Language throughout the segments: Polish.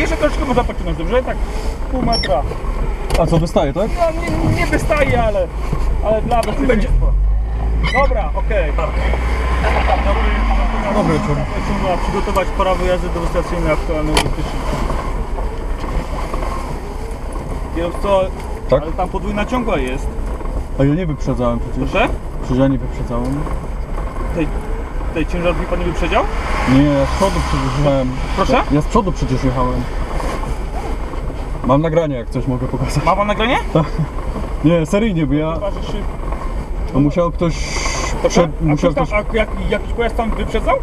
jeszcze troszkę można pociągnąć, dobrze? Tak pół metra. A co, wystaje, tak? No nie, nie wystaje, ale, ale dla bezpieczeństwa. Dobra, okej. Dobry wieczór. Trzeba przygotować prawo jazdy demonstracyjne aktualne ubezpieczenie. Kierowco, Tak? ale tam podwójna ciągła jest. A ja nie wyprzedzałem przecież. Proszę? Przecież ja nie wyprzedzałem. Tej, tej ciężarówki pan nie wyprzedział? Nie, ja z przodu przecież jechałem. Proszę? Ja, z przodu przecież jechałem. Mam nagranie, jak coś mogę pokazać. Ma pan nagranie? Nie, seryjnie, bo ja... Chyba, że się... To musiał ktoś... Proszę? Przed, A, musiał ktoś ktoś... tam, a jak, jakiś pojazd tam wyprzedzał?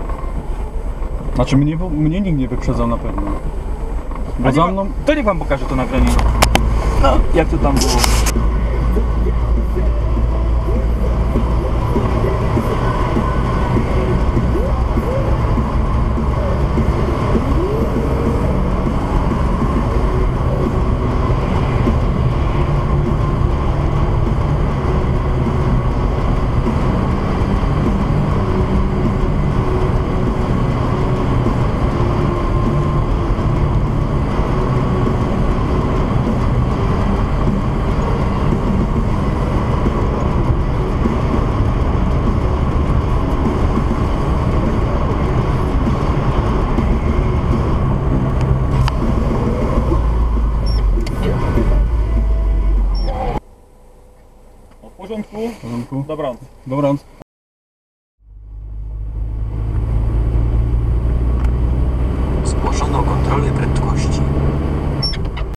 Znaczy mnie, mnie nikt nie wyprzedzał na pewno. A Bo nie za mną... To niech pan pokaże to nagranie. No, jak to tam było? Porządku. W porządku. Dobra. Dobranoc. Zgłoszono kontrolę prędkości.